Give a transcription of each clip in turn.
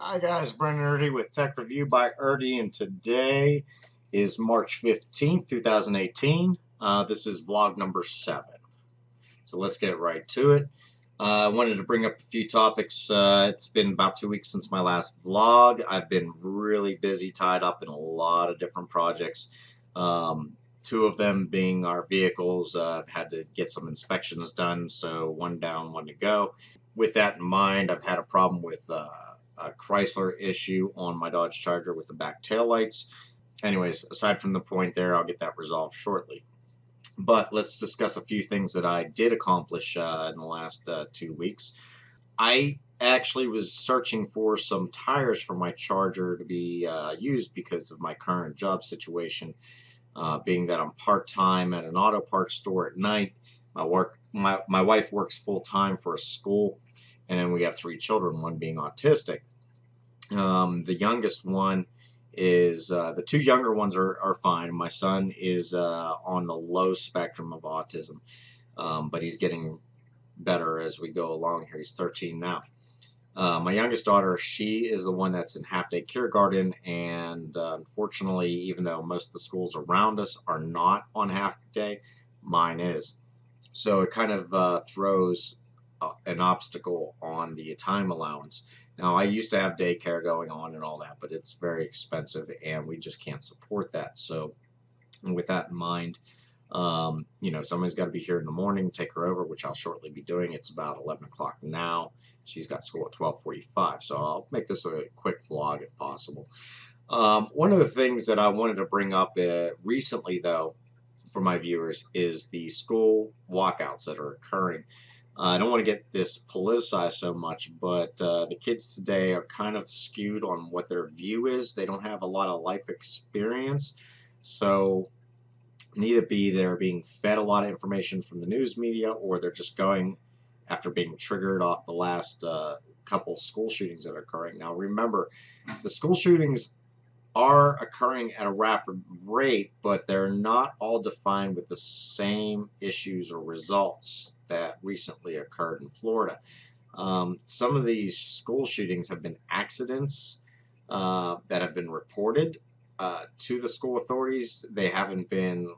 Hi guys, Brandon Irdi with Tech Review by Irdi, and today is March 15th, 2018. Uh, this is vlog number 7. So let's get right to it. Uh, I wanted to bring up a few topics. Uh, it's been about two weeks since my last vlog. I've been really busy, tied up in a lot of different projects. Um, two of them being our vehicles. Uh, I've had to get some inspections done, so one down, one to go. With that in mind, I've had a problem with a Chrysler issue on my Dodge Charger with the back tail lights. Anyways, aside from the point there, I'll get that resolved shortly. But let's discuss a few things that I did accomplish uh, in the last uh, two weeks. I actually was searching for some tires for my Charger to be uh, used because of my current job situation. Uh, being that I'm part-time at an auto parts store at night, my work, my, my wife works full-time for a school, and then we have three children, one being autistic. Um, the youngest one is uh, the two younger ones are, are fine. My son is uh, on the low spectrum of autism, um, but he's getting better as we go along here. He's 13 now. Uh, my youngest daughter, she is the one that's in half-day kindergarten, and uh, unfortunately, even though most of the schools around us are not on half-day, mine is. So it kind of uh, throws uh, an obstacle on the time allowance. Now, I used to have daycare going on and all that, but it's very expensive and we just can't support that. So, with that in mind, um, you know, somebody's got to be here in the morning, take her over, which I'll shortly be doing. It's about 11 o'clock now. She's got school at 12:45, so I'll make this a quick vlog if possible. Um, one of the things that I wanted to bring up uh, recently, though, for my viewers, is the school walkouts that are occurring. Uh, I don't want to get this politicized so much, but uh, the kids today are kind of skewed on what their view is. They don't have a lot of life experience, so neither be they're being fed a lot of information from the news media, or they're just going after being triggered off the last uh, couple school shootings that are occurring. Now, remember, the school shootings are occurring at a rapid rate, but they're not all defined with the same issues or results that recently occurred in Florida. Um, some of these school shootings have been accidents uh, that have been reported uh, to the school authorities. They haven't been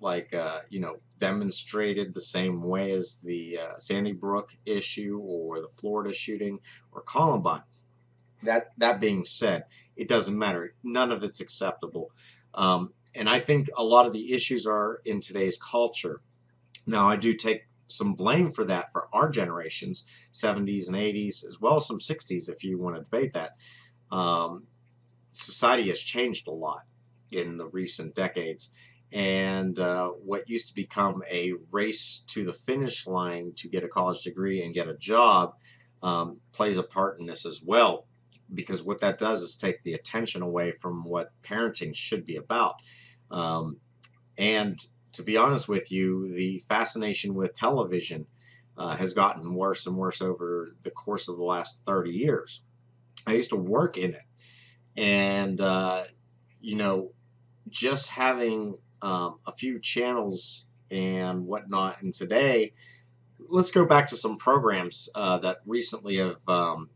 like uh, you know demonstrated the same way as the uh, Sandy Brook issue or the Florida shooting or Columbine. That that being said, it doesn't matter. None of it's acceptable. Um, and I think a lot of the issues are in today's culture. Now, I do take some blame for that for our generations, 70s and 80s, as well as some 60s, if you want to debate that. Um, society has changed a lot in the recent decades. And uh, what used to become a race to the finish line to get a college degree and get a job um, plays a part in this as well because what that does is take the attention away from what parenting should be about. Um, and to be honest with you, the fascination with television uh, has gotten worse and worse over the course of the last 30 years. I used to work in it. And, uh, you know, just having um, a few channels and whatnot, and today, let's go back to some programs uh, that recently have um,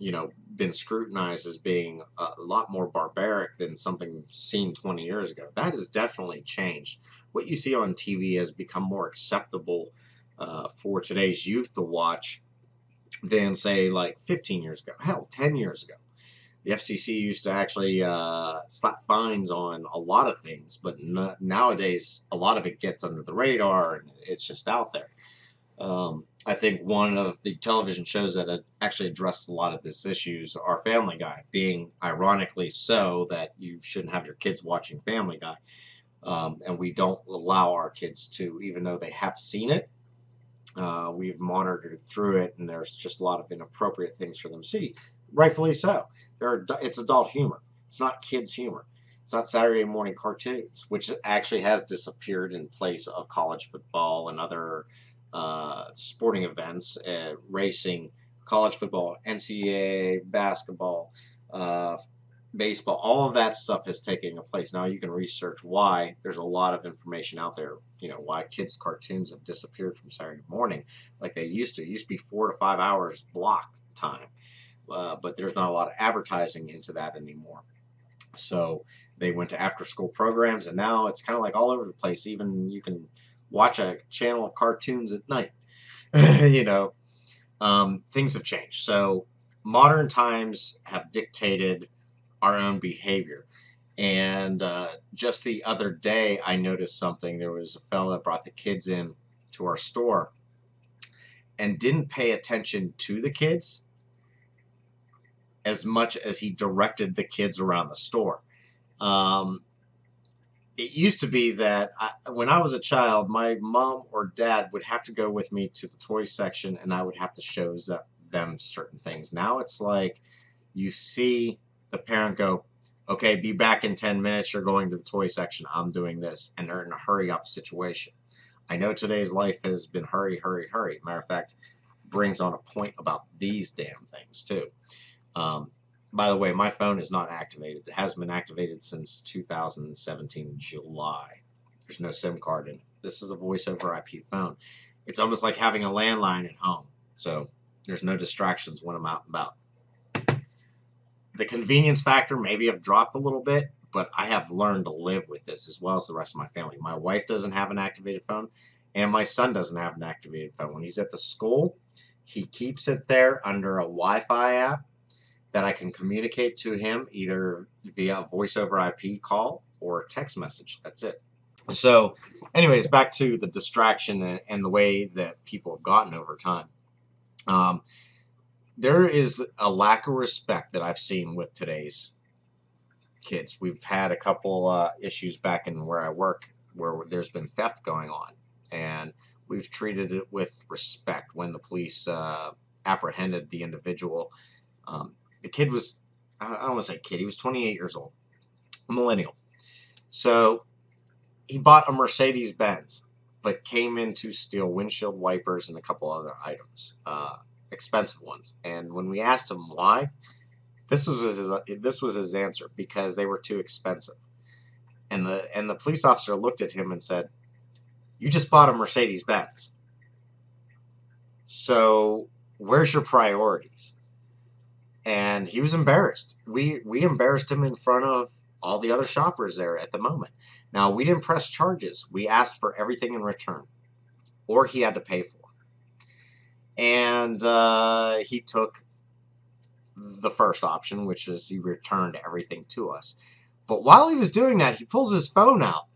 you know, been scrutinized as being a lot more barbaric than something seen 20 years ago. That has definitely changed. What you see on TV has become more acceptable uh, for today's youth to watch than, say, like 15 years ago. Hell, 10 years ago. The FCC used to actually uh, slap fines on a lot of things, but nowadays a lot of it gets under the radar and it's just out there. Um, I think one of the television shows that actually addressed a lot of these issues are Family Guy, being ironically so that you shouldn't have your kids watching Family Guy. Um, and we don't allow our kids to, even though they have seen it, uh, we've monitored through it, and there's just a lot of inappropriate things for them to see. Rightfully so. There are, it's adult humor. It's not kids' humor. It's not Saturday morning cartoons, which actually has disappeared in place of college football and other uh, sporting events, uh, racing, college football, NCAA, basketball, uh, baseball, all of that stuff is taking a place. Now you can research why. There's a lot of information out there, you know, why kids' cartoons have disappeared from Saturday morning like they used to. It used to be four to five hours block time. uh, but there's not a lot of advertising into that anymore. So they went to after school programs, and now it's kind of like all over the place. Even you can watch a channel of cartoons at night. you know, um, things have changed. So modern times have dictated our own behavior. And uh, just the other day, I noticed something. There was a fellow that brought the kids in to our store and didn't pay attention to the kids as much as he directed the kids around the store. Um, it used to be that I, when I was a child, my mom or dad would have to go with me to the toy section and I would have to show them certain things. Now it's like you see the parent go, okay, be back in 10 minutes, you're going to the toy section, I'm doing this, and they're in a hurry up situation. I know today's life has been hurry, hurry, hurry. Matter of fact, brings on a point about these damn things too. Um, by the way, my phone is not activated. It hasn't been activated since 2017 July. There's no SIM card in it. This is a voice over IP phone. It's almost like having a landline at home. So there's no distractions when I'm out and about. The convenience factor maybe have dropped a little bit, but I have learned to live with this as well as the rest of my family. My wife doesn't have an activated phone, and my son doesn't have an activated phone. When he's at the school, he keeps it there under a Wi-Fi app that I can communicate to him either via voice over IP call or text message. That's it. So, anyways, back to the distraction and the way that people have gotten over time. Um, there is a lack of respect that I've seen with today's kids. We've had a couple uh, issues back in where I work where there's been theft going on, and we've treated it with respect when the police uh, apprehended the individual. Um, the kid was, I don't want to say kid, he was 28 years old, a millennial. So he bought a Mercedes Benz, but came in to steal windshield wipers and a couple other items, uh, expensive ones. And when we asked him why, this was his, this was his answer because they were too expensive. And the and the police officer looked at him and said, "You just bought a Mercedes Benz. So where's your priorities?" And he was embarrassed. We we embarrassed him in front of all the other shoppers there at the moment. Now we didn't press charges. We asked for everything in return, or he had to pay for. And uh, he took the first option, which is he returned everything to us. But while he was doing that, he pulls his phone out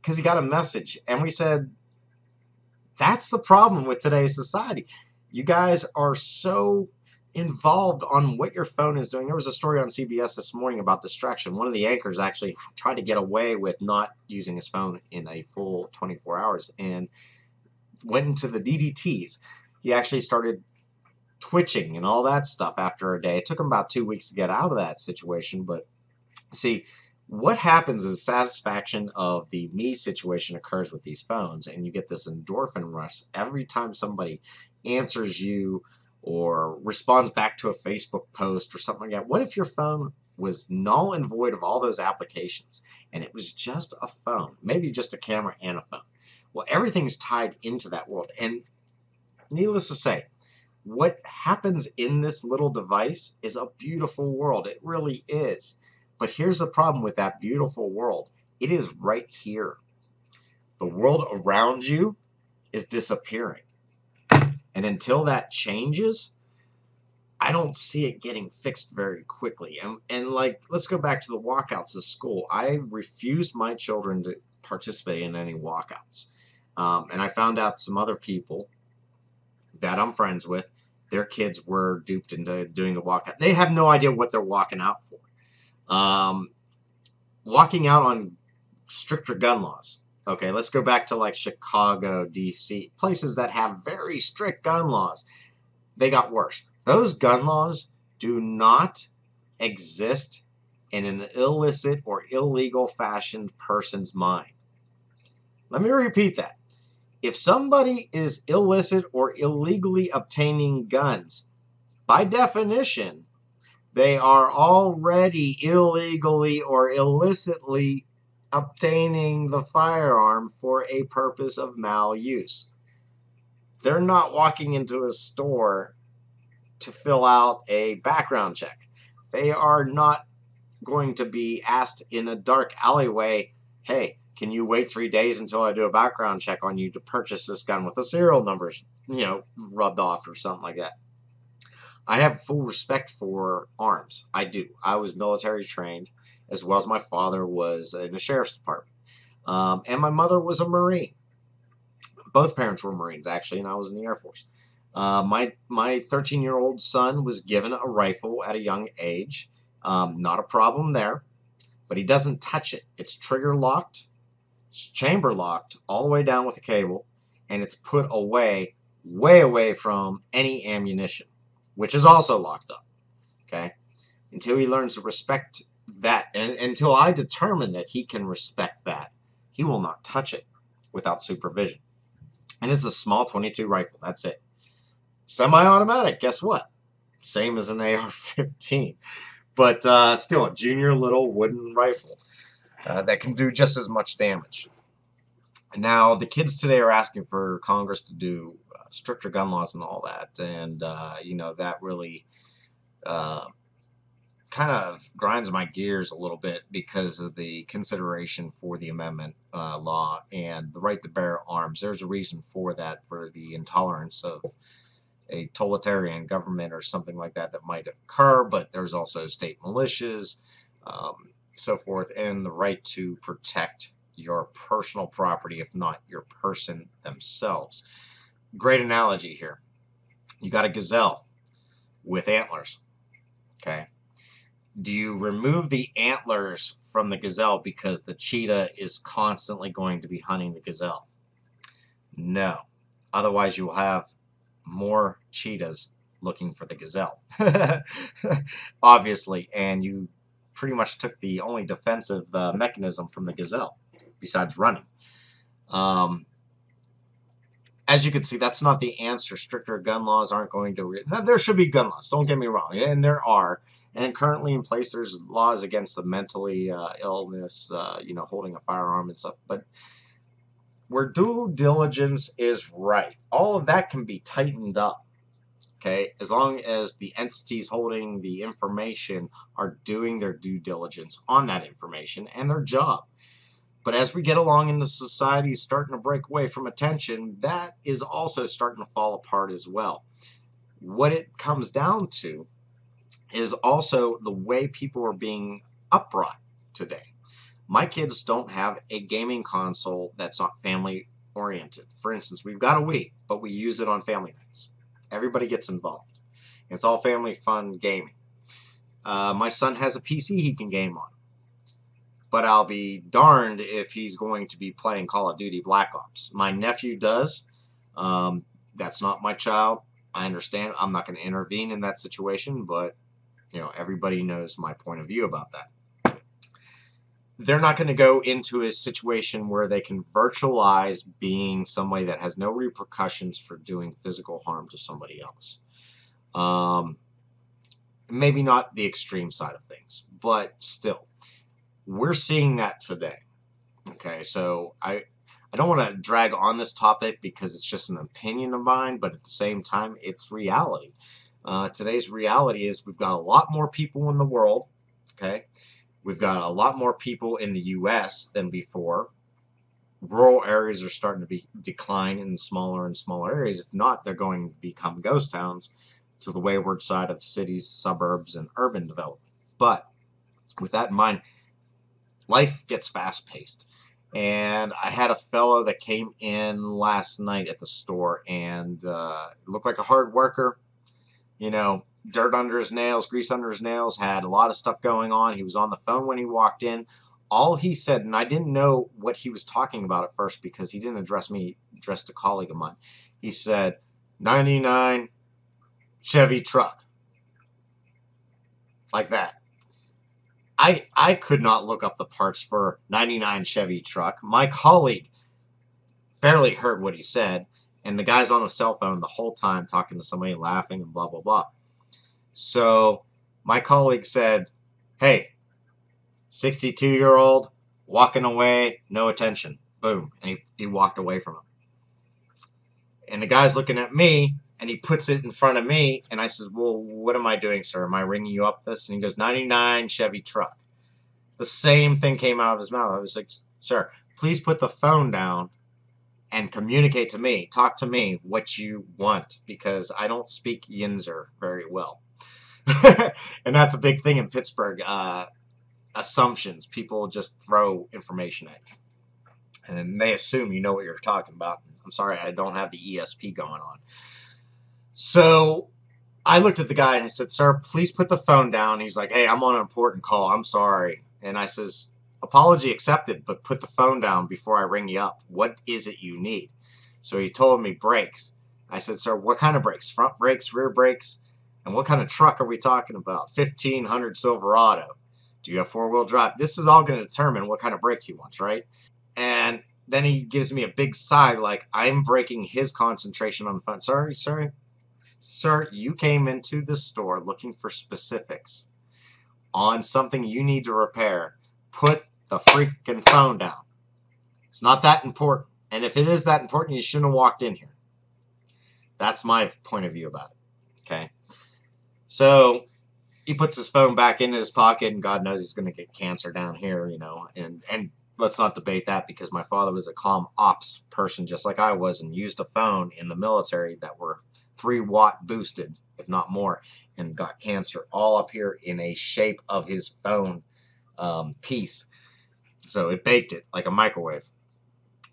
because he got a message, and we said, "That's the problem with today's society. You guys are so involved on what your phone is doing. There was a story on CBS this morning about distraction. One of the anchors actually tried to get away with not using his phone in a full 24 hours and went into the DDTs. He actually started twitching and all that stuff after a day. It took him about two weeks to get out of that situation, but see, what happens is satisfaction of the me situation occurs with these phones and you get this endorphin rush every time somebody answers you or responds back to a Facebook post or something like that. What if your phone was null and void of all those applications and it was just a phone, maybe just a camera and a phone? Well, everything's tied into that world. And needless to say, what happens in this little device is a beautiful world. It really is. But here's the problem with that beautiful world it is right here. The world around you is disappearing. And until that changes, I don't see it getting fixed very quickly. And, and like, let's go back to the walkouts of school. I refused my children to participate in any walkouts. Um, and I found out some other people that I'm friends with, their kids were duped into doing the walkout. They have no idea what they're walking out for. Um, walking out on stricter gun laws. Okay, let's go back to like Chicago, D.C., places that have very strict gun laws. They got worse. Those gun laws do not exist in an illicit or illegal fashioned person's mind. Let me repeat that. If somebody is illicit or illegally obtaining guns, by definition, they are already illegally or illicitly obtaining the firearm for a purpose of maluse. They're not walking into a store to fill out a background check. They are not going to be asked in a dark alleyway, hey, can you wait three days until I do a background check on you to purchase this gun with the serial numbers, you know, rubbed off or something like that? I have full respect for arms. I do. I was military trained, as well as my father was in the sheriff's department. Um, and my mother was a Marine. Both parents were Marines, actually, and I was in the Air Force. Uh, my my 13 year old son was given a rifle at a young age. Um, not a problem there, but he doesn't touch it. It's trigger locked, it's chamber locked all the way down with a cable, and it's put away, way away from any ammunition, which is also locked up. Okay, until he learns to respect that, and until I determine that he can respect that, he will not touch it without supervision. And it's a small 22 rifle. That's it. Semi-automatic. Guess what? Same as an AR-15 but uh, still a junior little wooden rifle uh, that can do just as much damage. Now, the kids today are asking for Congress to do stricter gun laws and all that, and, uh, you know, that really uh, kind of grinds my gears a little bit because of the consideration for the amendment uh, law and the right to bear arms. There's a reason for that, for the intolerance of a totalitarian government or something like that that might occur, but there's also state militias, um, so forth, and the right to protect your personal property, if not your person themselves. Great analogy here. You got a gazelle with antlers. Okay. Do you remove the antlers from the gazelle because the cheetah is constantly going to be hunting the gazelle? No. Otherwise, you will have more cheetahs looking for the gazelle. Obviously, and you pretty much took the only defensive uh, mechanism from the gazelle, besides running. Um, as you can see, that's not the answer. Stricter gun laws aren't going to... there should be gun laws, don't get me wrong, and there are. And currently in place, there's laws against the mentally uh, illness, uh, you know, holding a firearm and stuff. But where due diligence is right. All of that can be tightened up. Okay, as long as the entities holding the information are doing their due diligence on that information and their job. But as we get along in the society starting to break away from attention, that is also starting to fall apart as well. What it comes down to is also the way people are being upbrought today my kids don't have a gaming console that's not family oriented. For instance, we've got a Wii, but we use it on family nights. Everybody gets involved. It's all family fun gaming. Uh, my son has a PC he can game on. But I'll be darned if he's going to be playing Call of Duty Black Ops. My nephew does. Um, that's not my child. I understand. I'm not going to intervene in that situation, but you know everybody knows my point of view about that they're not going to go into a situation where they can virtualize being somebody that has no repercussions for doing physical harm to somebody else. Um, maybe not the extreme side of things, but still, we're seeing that today. Okay, so I I don't want to drag on this topic because it's just an opinion of mine, but at the same time, it's reality. Uh, today's reality is we've got a lot more people in the world. Okay, We've got a lot more people in the U.S. than before. Rural areas are starting to be decline in smaller and smaller areas. If not, they're going to become ghost towns to the wayward side of cities, suburbs, and urban development. But with that in mind, life gets fast-paced. And I had a fellow that came in last night at the store and uh, looked like a hard worker. You know, dirt under his nails, grease under his nails, had a lot of stuff going on. He was on the phone when he walked in. All he said, and I didn't know what he was talking about at first because he didn't address me, addressed a colleague of mine. He said, 99 Chevy truck. Like that. I, I could not look up the parts for 99 Chevy truck. My colleague barely heard what he said, and the guy's on a cell phone the whole time talking to somebody, laughing, and blah, blah, blah. So my colleague said, hey, 62 year old, walking away, no attention. Boom. And he, he walked away from him. And the guy's looking at me and he puts it in front of me, and I says, "Well, what am I doing, sir? Am I ringing you up this?" And he goes, "99 Chevy truck." The same thing came out of his mouth. I was like, "Sir, please put the phone down and communicate to me, talk to me what you want, because I don't speak Yinzer very well." and that's a big thing in Pittsburgh. Uh, assumptions. People just throw information at you, and they assume you know what you're talking about. I'm sorry, I don't have the ESP going on. So I looked at the guy and I said, Sir, please put the phone down. He's like, Hey, I'm on an important call. I'm sorry. And I says, Apology accepted, but put the phone down before I ring you up. What is it you need? So he told me brakes. I said, Sir, what kind of brakes? Front brakes, rear brakes? And what kind of truck are we talking about? 1500 Silverado. Do you have four wheel drive? This is all going to determine what kind of brakes he wants, right? And then he gives me a big sigh, like I'm breaking his concentration on the phone. Sorry, sorry, Sir, you came into the store looking for specifics on something you need to repair. Put the freaking phone down. It's not that important. And if it is that important, you shouldn't have walked in here. That's my point of view about it. Okay. So he puts his phone back in his pocket, and God knows he's going to get cancer down here, you know. And and let's not debate that because my father was a comm ops person, just like I was, and used a phone in the military that were three watt boosted, if not more, and got cancer all up here in a shape of his phone um, piece. So it baked it like a microwave.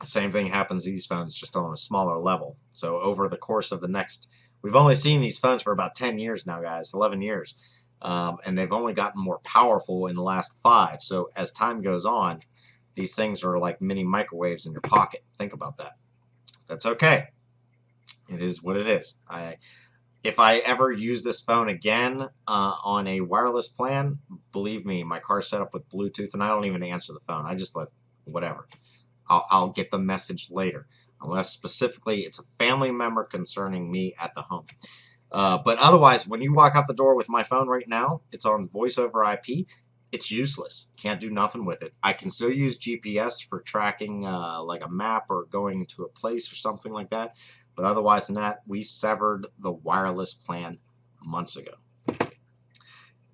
Same thing happens to these phones, just on a smaller level. So over the course of the next, we've only seen these phones for about 10 years now, guys, 11 years. Um, and they've only gotten more powerful in the last five. So as time goes on, these things are like mini microwaves in your pocket. Think about that. That's okay. It is what it is. I, if I ever use this phone again uh, on a wireless plan, believe me, my car's set up with Bluetooth, and I don't even answer the phone. I just let whatever. I'll, I'll get the message later, unless specifically it's a family member concerning me at the home. Uh, but otherwise, when you walk out the door with my phone right now, it's on voice over IP. It's useless. Can't do nothing with it. I can still use GPS for tracking uh, like a map or going to a place or something like that. But otherwise than that, we severed the wireless plan months ago.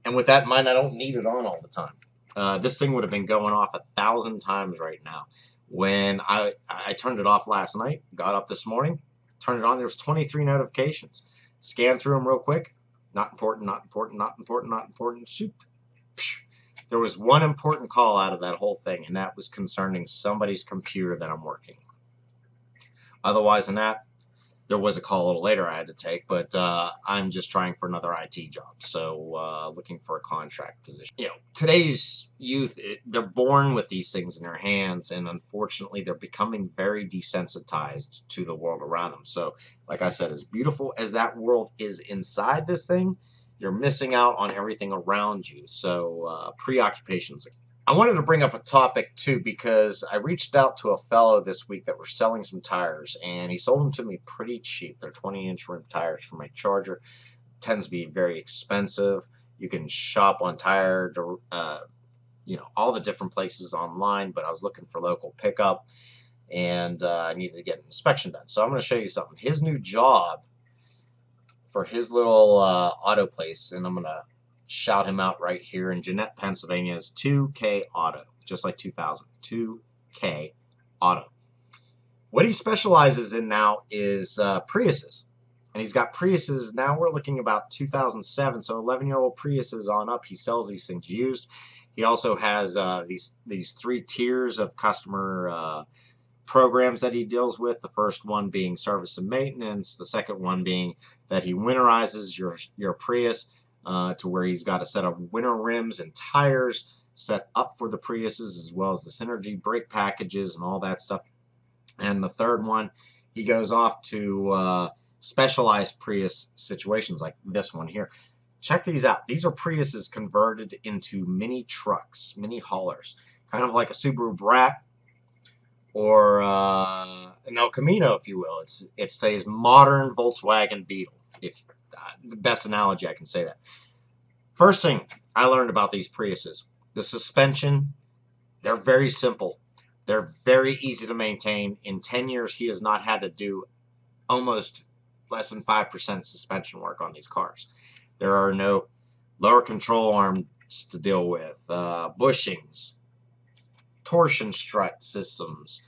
And with that in mind, I don't need it on all the time. Uh, this thing would have been going off a thousand times right now. When I, I turned it off last night, got up this morning, turned it on, there was 23 notifications. Scanned through them real quick. Not important, not important, not important, not important. Shoot. There was one important call out of that whole thing, and that was concerning somebody's computer that I'm working Otherwise than that, there was a call a little later I had to take, but uh, I'm just trying for another IT job. So uh, looking for a contract position. You know, today's youth, they're born with these things in their hands, and unfortunately, they're becoming very desensitized to the world around them. So, like I said, as beautiful as that world is inside this thing, you're missing out on everything around you. So uh, preoccupations I wanted to bring up a topic too because I reached out to a fellow this week that were selling some tires and he sold them to me pretty cheap. They're 20 inch rim tires for my Charger. Tends to be very expensive. You can shop on tire, uh, you know, all the different places online, but I was looking for local pickup and uh, I needed to get an inspection done. So I'm going to show you something. His new job for his little uh, auto place, and I'm going to shout him out right here in Jeannette, Pennsylvania is 2K Auto, just like 2000. 2K Auto. What he specializes in now is uh, Priuses. And he's got Priuses, now we're looking about 2007, so 11-year-old Priuses on up. He sells these things used. He also has uh, these, these three tiers of customer uh, programs that he deals with. The first one being service and maintenance. The second one being that he winterizes your, your Prius uh, to where he's got a set of winter rims and tires set up for the Priuses as well as the Synergy brake packages and all that stuff. And the third one, he goes off to uh, specialized Prius situations like this one here. Check these out. These are Priuses converted into mini trucks, mini haulers, kind of like a Subaru Brat or uh, an El Camino, if you will. It's it's today's modern Volkswagen Beetle, if the best analogy I can say that. First thing I learned about these Priuses, the suspension, they're very simple. They're very easy to maintain. In 10 years, he has not had to do almost less than 5% suspension work on these cars. There are no lower control arms to deal with, uh, bushings, torsion strut systems,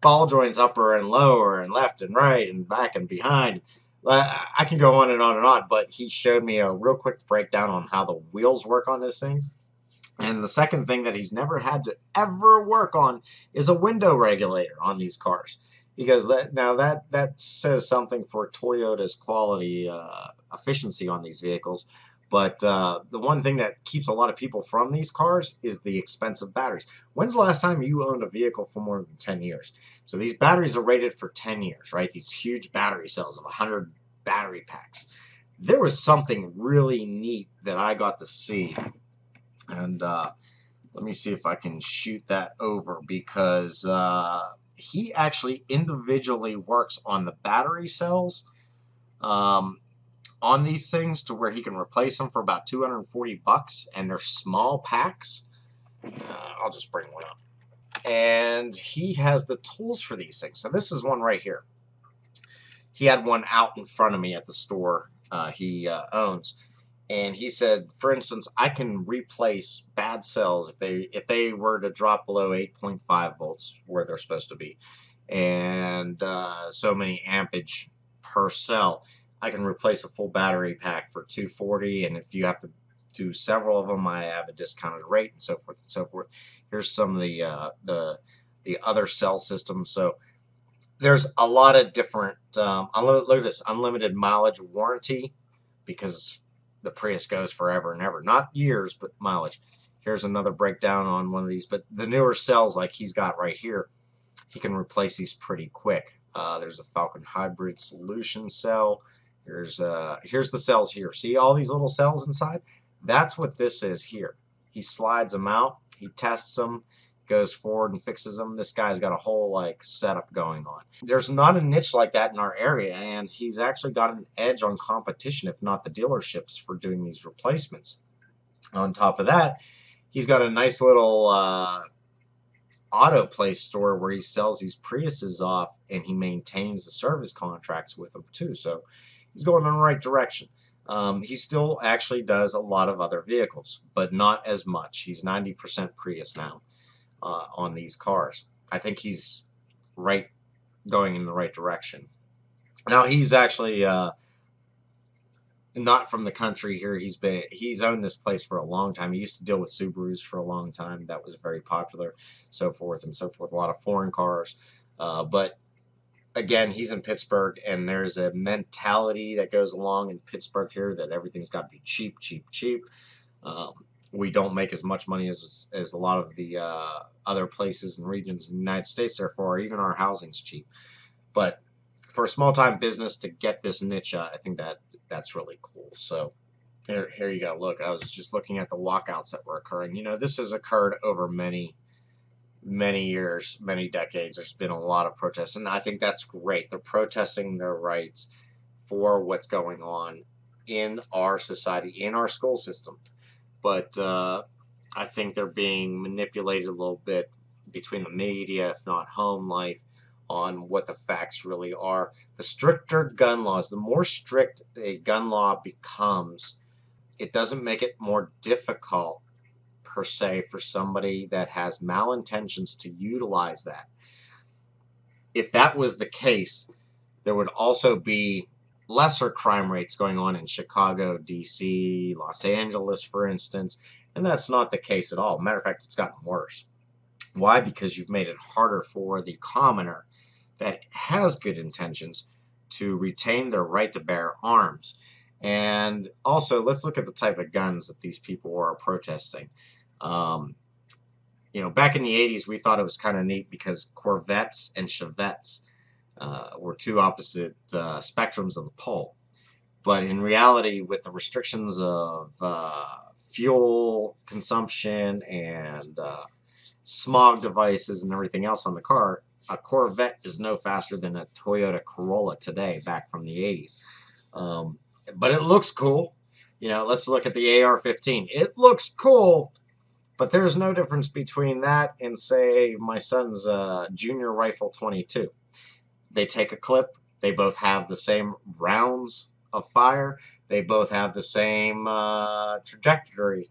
ball joints upper and lower and left and right and back and behind. I can go on and on and on, but he showed me a real quick breakdown on how the wheels work on this thing. And the second thing that he's never had to ever work on is a window regulator on these cars. Because that now that that says something for Toyota's quality uh, efficiency on these vehicles. But uh, the one thing that keeps a lot of people from these cars is the expensive batteries. When's the last time you owned a vehicle for more than 10 years? So these batteries are rated for 10 years, right? These huge battery cells of 100 battery packs. There was something really neat that I got to see and uh, let me see if I can shoot that over because uh, he actually individually works on the battery cells um, on these things to where he can replace them for about 240 bucks and they're small packs. Uh, I'll just bring one up. And he has the tools for these things. So this is one right here. He had one out in front of me at the store uh, he uh, owns and he said, for instance, I can replace bad cells if they if they were to drop below 8.5 volts where they're supposed to be, and uh, so many ampage per cell. I can replace a full battery pack for 240, and if you have to do several of them, I have a discounted rate and so forth and so forth. Here's some of the uh, the the other cell systems. So there's a lot of different. Um, look at this unlimited mileage warranty because the Prius goes forever and ever. Not years, but mileage. Here's another breakdown on one of these. But the newer cells like he's got right here, he can replace these pretty quick. Uh, there's a Falcon Hybrid Solution cell. Here's uh, here's the cells here. See all these little cells inside? That's what this is here. He slides them out. He tests them goes forward and fixes them. This guy's got a whole like setup going on. There's not a niche like that in our area, and he's actually got an edge on competition, if not the dealerships, for doing these replacements. On top of that, he's got a nice little uh, auto place store where he sells these Priuses off, and he maintains the service contracts with them too. So he's going in the right direction. Um, he still actually does a lot of other vehicles, but not as much. He's 90% Prius now uh, on these cars. I think he's right going in the right direction. Now he's actually uh, not from the country here. He's been he's owned this place for a long time. He used to deal with Subarus for a long time. That was very popular, so forth and so forth. A lot of foreign cars, uh, but again, he's in Pittsburgh, and there's a mentality that goes along in Pittsburgh here that everything's got to be cheap, cheap, cheap. Um, we don't make as much money as as a lot of the uh, other places and regions in the United States. Therefore, even our housing's cheap. But for a small time business to get this niche, uh, I think that that's really cool. So here, here you go. Look, I was just looking at the walkouts that were occurring. You know, this has occurred over many, many years, many decades. There's been a lot of protests, and I think that's great. They're protesting their rights for what's going on in our society, in our school system but uh, I think they're being manipulated a little bit between the media, if not home life, on what the facts really are. The stricter gun laws, the more strict a gun law becomes, it doesn't make it more difficult per se for somebody that has malintentions to utilize that. If that was the case, there would also be lesser crime rates going on in Chicago, D.C., Los Angeles, for instance, and that's not the case at all. Matter of fact, it's gotten worse. Why? Because you've made it harder for the commoner that has good intentions to retain their right to bear arms. And also, let's look at the type of guns that these people are protesting. Um, you know, back in the 80s, we thought it was kind of neat because Corvettes and Chevettes uh, were two opposite uh, spectrums of the pole. But in reality, with the restrictions of uh, fuel consumption and uh, smog devices and everything else on the car, a Corvette is no faster than a Toyota Corolla today, back from the 80s. Um, but it looks cool. You know, let's look at the AR-15. It looks cool, but there's no difference between that and, say, my son's uh, Junior Rifle 22 they take a clip They both have the same rounds of fire. They both have the same uh, trajectory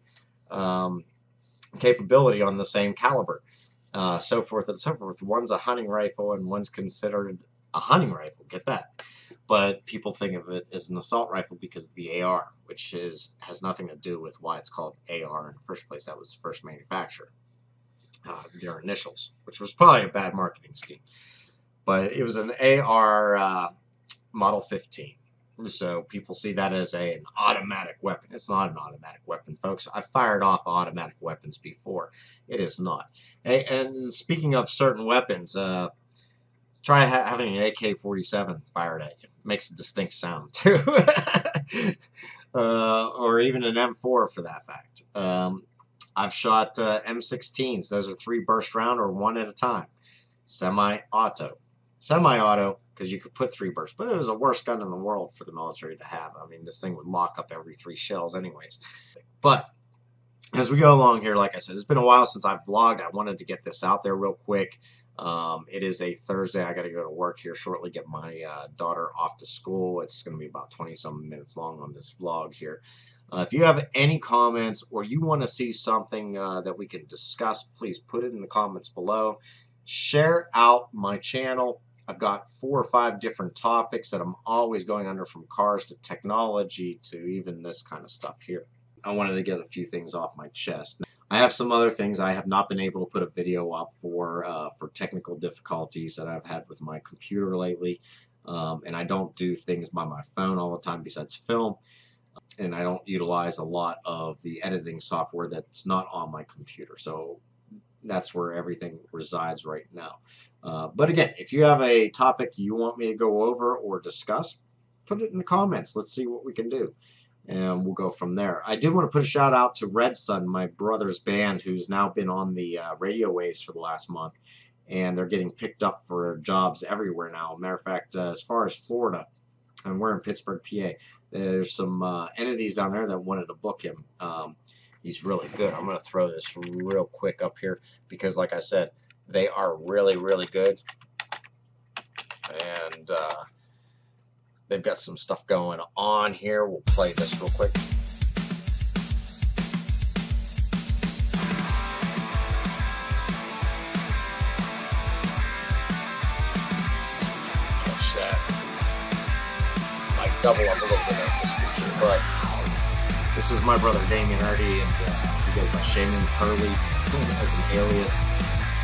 um, capability on the same caliber, uh, so forth and so forth. One's a hunting rifle and one's considered a hunting rifle. Get that? But people think of it as an assault rifle because of the AR, which is has nothing to do with why it's called AR in the first place. That was the first manufacturer, uh, their initials, which was probably a bad marketing scheme. But it was an AR uh, Model 15 so people see that as a, an automatic weapon. It's not an automatic weapon, folks. I've fired off automatic weapons before. It is not. And speaking of certain weapons, uh, try ha having an AK-47 fired at you. Makes a distinct sound, too. uh, or even an M4 for that fact. Um, I've shot uh, M16s. Those are three burst round or one at a time. Semi-auto. Semi-auto because you could put three bursts, but it was the worst gun in the world for the military to have. I mean, this thing would lock up every three shells anyways. But as we go along here, like I said, it's been a while since I've vlogged. I wanted to get this out there real quick. Um, it is a Thursday. I got to go to work here shortly, get my uh, daughter off to school. It's going to be about 20 some minutes long on this vlog here. Uh, if you have any comments or you want to see something uh, that we can discuss, please put it in the comments below. Share out my channel I've got four or five different topics that I'm always going under from cars to technology to even this kind of stuff here. I wanted to get a few things off my chest. I have some other things I have not been able to put a video up for uh, for technical difficulties that I've had with my computer lately. Um, and I don't do things by my phone all the time besides film. And I don't utilize a lot of the editing software that's not on my computer. So that's where everything resides right now. Uh, but again, if you have a topic you want me to go over or discuss, put it in the comments. Let's see what we can do. And we'll go from there. I did want to put a shout out to Red Sun, my brother's band, who's now been on the uh, radio waves for the last month. And they're getting picked up for jobs everywhere now. Matter of fact, uh, as far as Florida, and we're in Pittsburgh, PA, there's some uh, entities down there that wanted to book him. Um, he's really good. I'm going to throw this real quick up here because, like I said, they are really, really good. And uh, they've got some stuff going on here. We'll play this real quick. Catch that. Might double up a little bit on this picture, but this is my brother Damien Hardy, and uh, he goes by Shaman Hurley as an alias.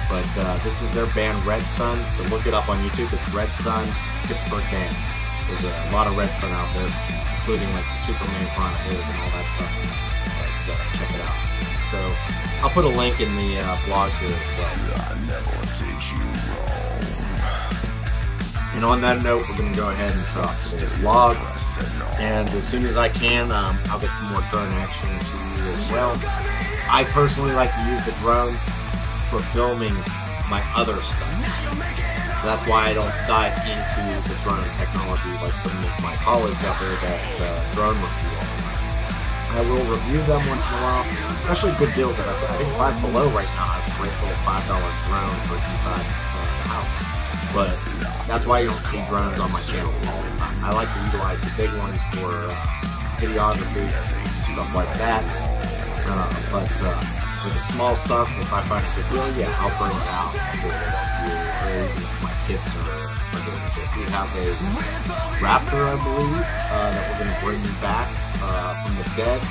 But uh, this is their band Red Sun, so look it up on YouTube. It's Red Sun Pittsburgh Band. There's a lot of Red Sun out there, including like the Superman Chronicles and all that stuff. But, uh, check it out. So I'll put a link in the uh, blog here as well. And on that note, we're going to go ahead and start today's vlog. And as soon as I can, um, I'll get some more drone action to you as well. I personally like to use the drones for filming my other stuff. So that's why I don't dive into the drone technology like some of my colleagues out there that uh, drone review all the time. I will review them once in a while, especially good deals that I, I think Five Below right now has a great little $5 drone for inside uh, the house. But that's why you don't see drones on my channel all the time. I like to utilize the big ones for uh, videography, and stuff like that. Uh, but uh, for the small stuff, if I find a good deal, yeah, I'll bring it out my kids are, are doing. We have a Raptor, I believe, uh, that we're going to bring back uh, from the dead.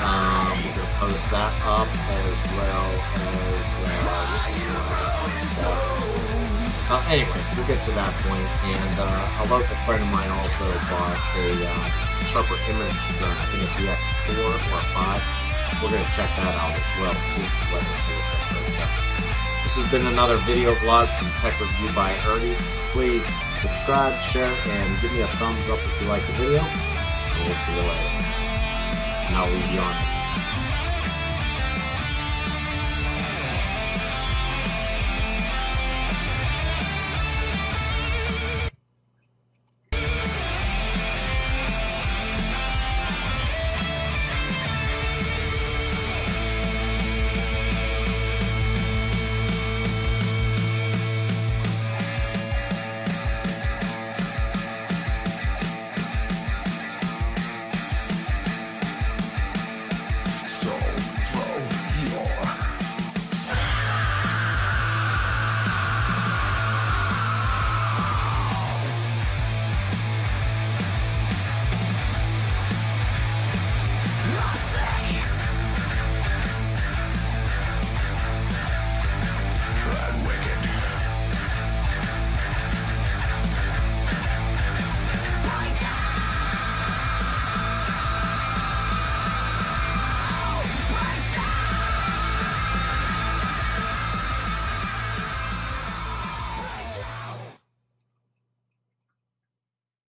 Um, we're going to post that up as well as. Uh, uh, anyways, we'll get to that point, and uh, a local friend of mine also bought a uh, Sharper Image. I think a the X4 or 5 we're going to check that out as well, see what This has been another video vlog from Tech Review by Irdi. Please subscribe, share, and give me a thumbs up if you like the video. And we'll see you later. And I'll leave you on this.